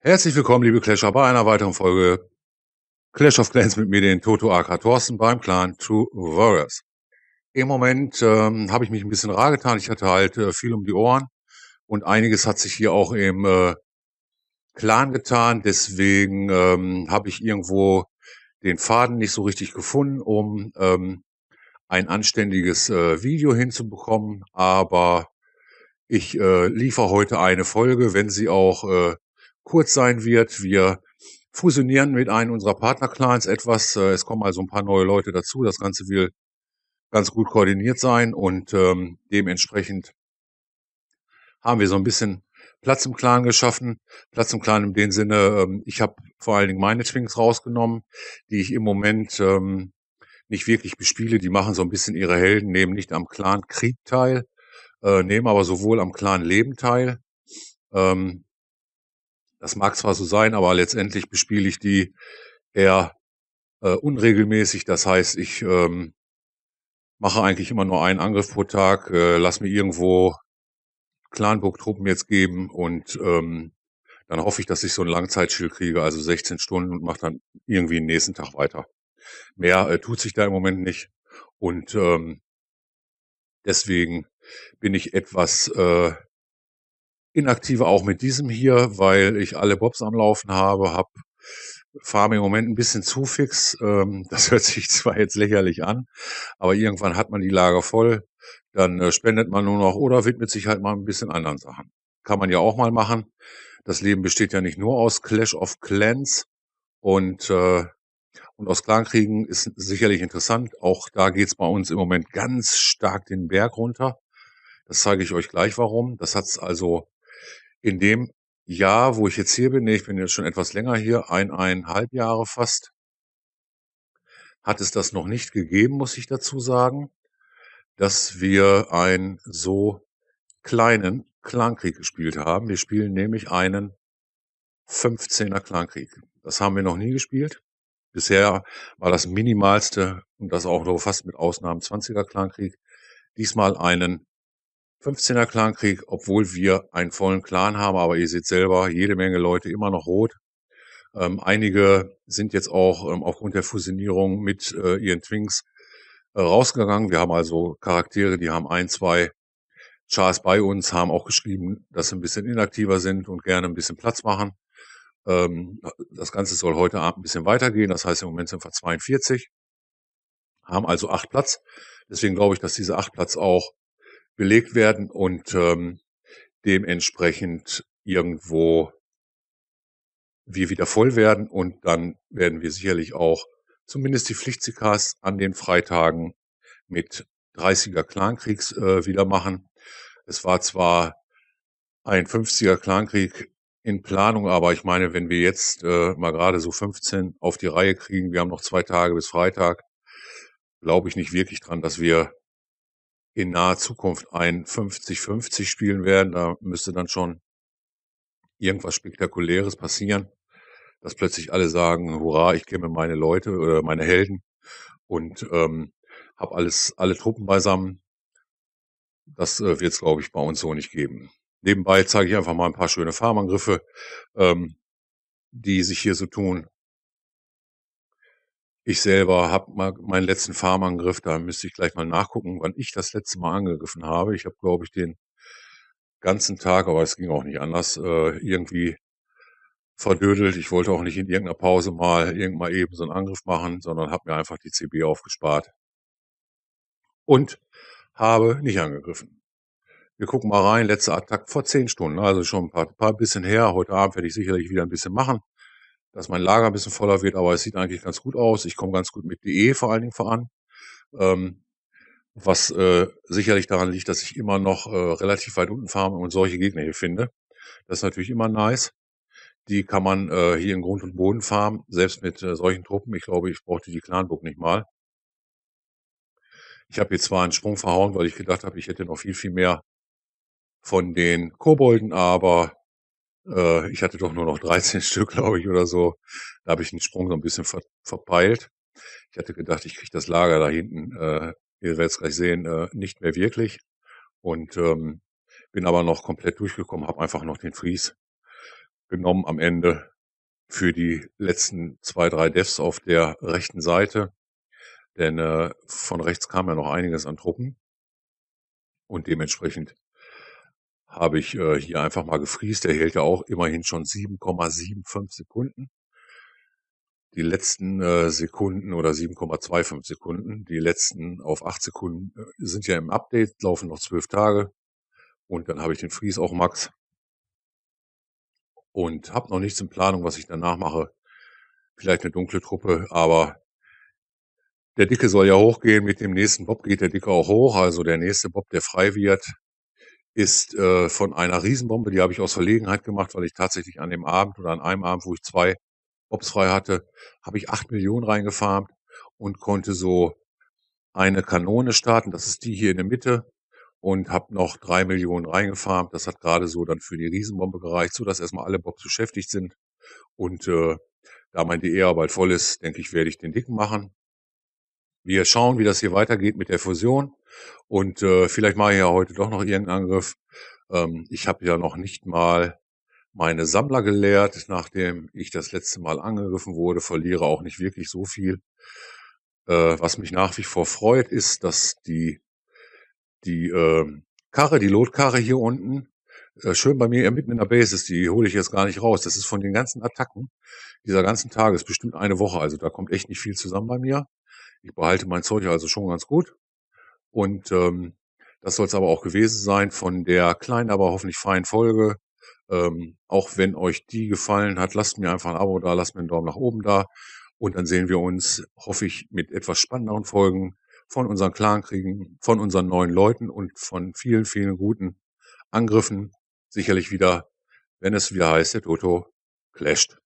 Herzlich willkommen, liebe Clasher, bei einer weiteren Folge Clash of Clans mit mir, den Toto AK Thorsten beim Clan True Warriors. Im Moment ähm, habe ich mich ein bisschen rar getan. Ich hatte halt äh, viel um die Ohren und einiges hat sich hier auch im äh, Clan getan. Deswegen ähm, habe ich irgendwo den Faden nicht so richtig gefunden, um ähm, ein anständiges äh, Video hinzubekommen. Aber ich äh, liefere heute eine Folge, wenn sie auch äh, kurz sein wird. Wir fusionieren mit einem unserer Partnerclans etwas. Äh, es kommen also ein paar neue Leute dazu. Das Ganze will ganz gut koordiniert sein und ähm, dementsprechend haben wir so ein bisschen Platz im Clan geschaffen. Platz im Clan in dem Sinne, ähm, ich habe vor allen Dingen meine Twinks rausgenommen, die ich im Moment ähm, nicht wirklich bespiele. Die machen so ein bisschen ihre Helden, nehmen nicht am Clan Krieg teil, äh, nehmen aber sowohl am Clan Leben teil. Ähm, das mag zwar so sein, aber letztendlich bespiele ich die eher äh, unregelmäßig. Das heißt, ich ähm, mache eigentlich immer nur einen Angriff pro Tag, äh, lass mir irgendwo Clanburg-Truppen jetzt geben und ähm, dann hoffe ich, dass ich so ein Langzeitschild kriege, also 16 Stunden und mache dann irgendwie den nächsten Tag weiter. Mehr äh, tut sich da im Moment nicht und ähm, deswegen bin ich etwas äh, inaktiver auch mit diesem hier, weil ich alle Bobs am Laufen habe, habe fahre im Moment ein bisschen zu fix. Ähm, das hört sich zwar jetzt lächerlich an, aber irgendwann hat man die Lager voll, dann äh, spendet man nur noch oder widmet sich halt mal ein bisschen anderen Sachen. Kann man ja auch mal machen. Das Leben besteht ja nicht nur aus Clash of Clans und äh, und aus Clankriegen ist sicherlich interessant. Auch da geht's bei uns im Moment ganz stark den Berg runter. Das zeige ich euch gleich warum. Das hat's also in dem Jahr, wo ich jetzt hier bin, nee, ich bin jetzt schon etwas länger hier, eineinhalb Jahre fast, hat es das noch nicht gegeben, muss ich dazu sagen, dass wir einen so kleinen Clankrieg gespielt haben. Wir spielen nämlich einen 15er Clankrieg. Das haben wir noch nie gespielt. Bisher war das minimalste und das auch nur fast mit Ausnahmen 20er Clankrieg. Diesmal einen 15er Clankrieg, obwohl wir einen vollen Clan haben, aber ihr seht selber, jede Menge Leute immer noch rot. Ähm, einige sind jetzt auch ähm, aufgrund der Fusionierung mit äh, ihren Twinks rausgegangen. Wir haben also Charaktere, die haben ein, zwei Chars bei uns, haben auch geschrieben, dass sie ein bisschen inaktiver sind und gerne ein bisschen Platz machen. Ähm, das Ganze soll heute Abend ein bisschen weitergehen. Das heißt, im Moment sind wir 42, haben also acht Platz. Deswegen glaube ich, dass diese acht Platz auch belegt werden und ähm, dementsprechend irgendwo wir wieder voll werden und dann werden wir sicherlich auch zumindest die Pflichtzikas an den Freitagen mit 30er Clankriegs äh, wieder machen. Es war zwar ein 50er Clankrieg in Planung, aber ich meine, wenn wir jetzt äh, mal gerade so 15 auf die Reihe kriegen, wir haben noch zwei Tage bis Freitag, glaube ich nicht wirklich dran, dass wir in naher Zukunft ein 50-50 spielen werden. Da müsste dann schon irgendwas Spektakuläres passieren, dass plötzlich alle sagen, hurra, ich kenne meine Leute oder meine Helden und ähm, habe alles, alle Truppen beisammen. Das äh, wird es, glaube ich, bei uns so nicht geben. Nebenbei zeige ich einfach mal ein paar schöne Farmangriffe, ähm, die sich hier so tun. Ich selber habe mal meinen letzten Farmangriff, da müsste ich gleich mal nachgucken, wann ich das letzte Mal angegriffen habe. Ich habe, glaube ich, den ganzen Tag, aber es ging auch nicht anders, äh, irgendwie verdödelt. Ich wollte auch nicht in irgendeiner Pause mal irgendwann eben so einen Angriff machen, sondern habe mir einfach die CB aufgespart und habe nicht angegriffen. Wir gucken mal rein, letzter Attakt vor zehn Stunden, also schon ein paar, paar bisschen her. Heute Abend werde ich sicherlich wieder ein bisschen machen dass mein Lager ein bisschen voller wird, aber es sieht eigentlich ganz gut aus. Ich komme ganz gut mit DE vor allen Dingen voran. Ähm, was äh, sicherlich daran liegt, dass ich immer noch äh, relativ weit unten farme und solche Gegner hier finde. Das ist natürlich immer nice. Die kann man äh, hier in Grund und Boden farmen, selbst mit äh, solchen Truppen. Ich glaube, ich brauchte die Clanburg nicht mal. Ich habe hier zwar einen Sprung verhauen, weil ich gedacht habe, ich hätte noch viel, viel mehr von den Kobolden, aber Äh, ich hatte doch nur noch 13 Stück, glaube ich, oder so. Da habe ich den Sprung so ein bisschen ver verpeilt. Ich hatte gedacht, ich kriege das Lager da hinten, äh, ihr werdet es gleich sehen, äh, nicht mehr wirklich. Und ähm, bin aber noch komplett durchgekommen, habe einfach noch den Fries genommen am Ende für die letzten zwei, drei Devs auf der rechten Seite. Denn äh, von rechts kam ja noch einiges an Truppen. Und dementsprechend habe ich äh, hier einfach mal gefriest. Der hält ja auch immerhin schon 7,75 Sekunden. Die letzten äh, Sekunden oder 7,25 Sekunden, die letzten auf 8 Sekunden äh, sind ja im Update, laufen noch 12 Tage. Und dann habe ich den Fries auch Max. Und habe noch nichts in Planung, was ich danach mache. Vielleicht eine dunkle Truppe, aber der Dicke soll ja hochgehen. Mit dem nächsten Bob geht der Dicke auch hoch. Also der nächste Bob, der frei wird, ist äh, von einer Riesenbombe, die habe ich aus Verlegenheit gemacht, weil ich tatsächlich an dem Abend oder an einem Abend, wo ich zwei Bobs frei hatte, habe ich acht Millionen reingefarmt und konnte so eine Kanone starten. Das ist die hier in der Mitte und habe noch drei Millionen reingefarmt. Das hat gerade so dann für die Riesenbombe gereicht, so dass erstmal alle Bobs beschäftigt sind. Und äh, da mein DE bald voll ist, denke ich, werde ich den dicken machen. Wir schauen, wie das hier weitergeht mit der Fusion. Und äh, vielleicht mache ich ja heute doch noch irgendeinen Angriff. Ähm, ich habe ja noch nicht mal meine Sammler gelehrt, nachdem ich das letzte Mal angegriffen wurde, verliere auch nicht wirklich so viel. Äh, was mich nach wie vor freut, ist, dass die, die äh, Karre, die Lotkarre hier unten, äh, schön bei mir mitten in der Base ist, die hole ich jetzt gar nicht raus. Das ist von den ganzen Attacken dieser ganzen Tage, ist bestimmt eine Woche, also da kommt echt nicht viel zusammen bei mir. Ich behalte mein Zeug also schon ganz gut. Und ähm, das soll es aber auch gewesen sein von der kleinen, aber hoffentlich feinen Folge. Ähm, auch wenn euch die gefallen hat, lasst mir einfach ein Abo da, lasst mir einen Daumen nach oben da. Und dann sehen wir uns, hoffe ich, mit etwas spannenderen Folgen von unseren Clankriegen, von unseren neuen Leuten und von vielen, vielen guten Angriffen. Sicherlich wieder, wenn es wieder heißt, der Toto clasht.